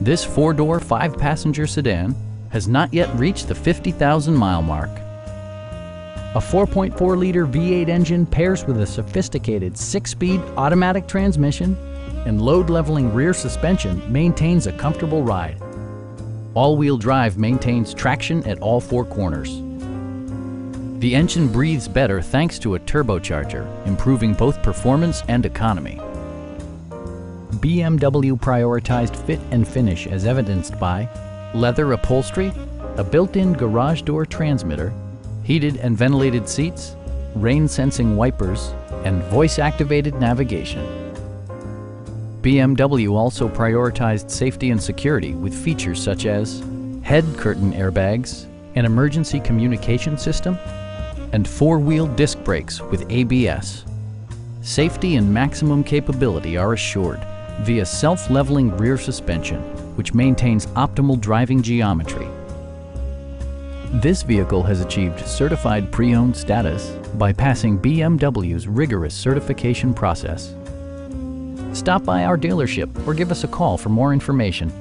This four-door, five-passenger sedan has not yet reached the 50,000 mile mark. A 4.4-liter V8 engine pairs with a sophisticated six-speed automatic transmission and load-leveling rear suspension maintains a comfortable ride. All-wheel drive maintains traction at all four corners. The engine breathes better thanks to a turbocharger, improving both performance and economy. BMW prioritized fit and finish as evidenced by leather upholstery, a built-in garage door transmitter, heated and ventilated seats, rain-sensing wipers, and voice-activated navigation. BMW also prioritized safety and security with features such as head curtain airbags, an emergency communication system, and four-wheel disc brakes with ABS. Safety and maximum capability are assured via self-leveling rear suspension, which maintains optimal driving geometry. This vehicle has achieved certified pre-owned status by passing BMW's rigorous certification process. Stop by our dealership or give us a call for more information.